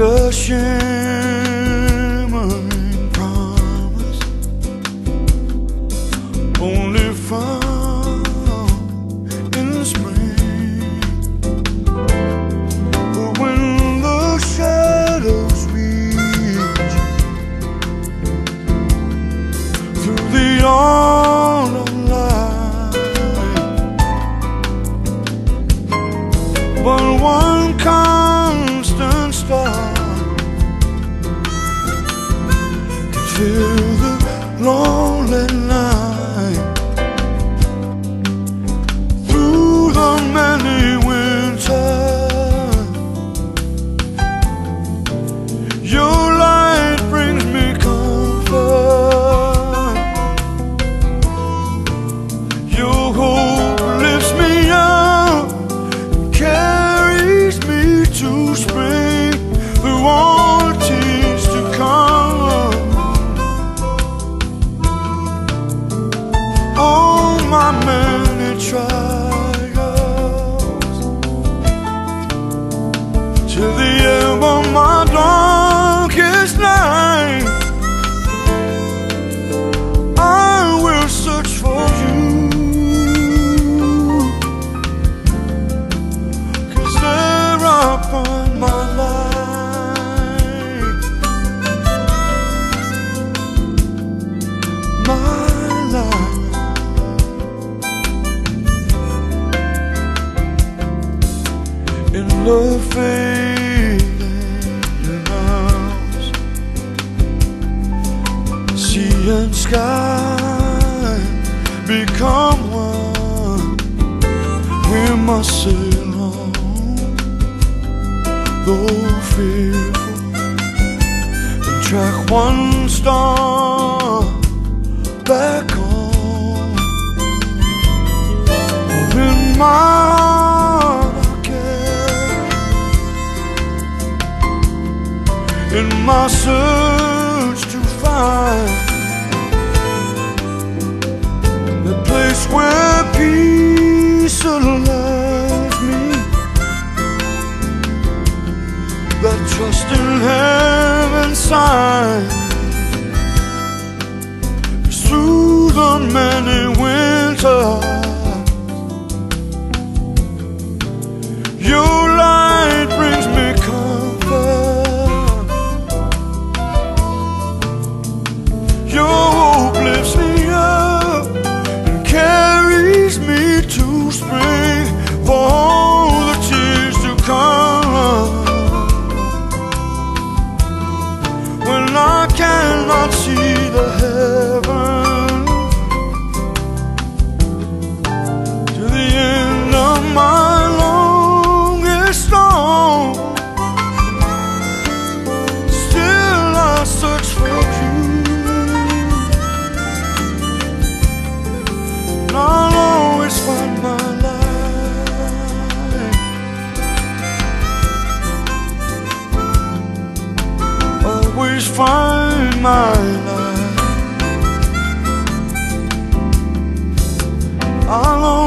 这是。The feeling in Sea and sky become one. We must sail on. Though fearful And track one star back home. In my my search to find the place where peace allows me that trust in heaven sign through the many winters. all